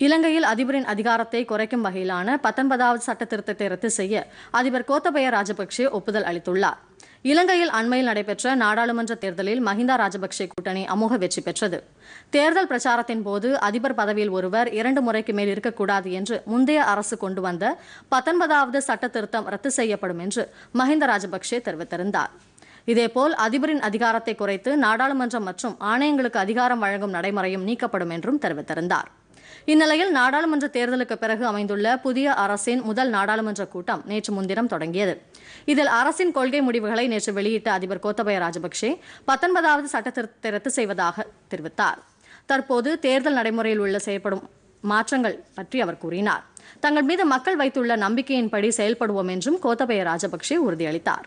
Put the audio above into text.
இலங்கையில் அதிபரின் அதிகாரத்தை குறைக்கும் வகையிலான பத்தொன்பதாவது சட்ட திருத்தத்தை ரத்து செய்ய அதிபர் கோத்தபய ராஜபக்சே ஒப்புதல் அளித்துள்ளார். இலங்கையில் அண்மையில் நடைபெற்ற நாடாளுமன்ற தேர்தலில் மஹிந்தா ராஜபக்சே கூட்டணி அமோக வெற்றி பெற்றது. தேர்தல் பிரச்சாரத்தின் போது அதிபர் பதவியில் ஒருவர் இரண்டு முறைக்கு மேல் இருக்கக்கூடாது என்று முந்தைய அரசு கொண்டு வந்த பத்தொன்பதாவது சட்ட திருத்தம் ரத்து செய்யப்படும் என்று மஹிந்த ராஜபக்சே தெரிவித்திருந்தார். இதேபோல் அதிபரின் அதிகாரத்தை குறைத்து நாடாளுமன்றம் மற்றும் ஆணையங்களுக்கு அதிகாரம் வழங்கும் நடைமுறையும் நீக்கப்படும் என்றும் தெரிவித்திருந்தார். இந்நிலையில் நாடாளுமன்ற தேர்தலுக்கு பிறகு அமைந்துள்ள புதிய அரசின் முதல் நாடாளுமன்ற கூட்டம் நேற்று முன்தினம் தொடங்கியது. இதில் அரசின் கொள்கை முடிவுகளை நேற்று வெளியிட்ட அதிபர் கோத்தபய ராஜபக்சே பத்தொன்பதாவது சட்டத்திருத்தத்தை ரத்து செய்வதாக தெரிவித்தார். தற்போது தேர்தல் நடைமுறையில் உள்ள செயல்படும் மாற்றங்கள் பற்றி அவர் கூறினார். தங்கள் மீது மக்கள் வைத்துள்ள நம்பிக்கையின்படி செயல்படுவோம் என்றும் கோத்தபய ராஜபக்சே உறுதியளித்தார்.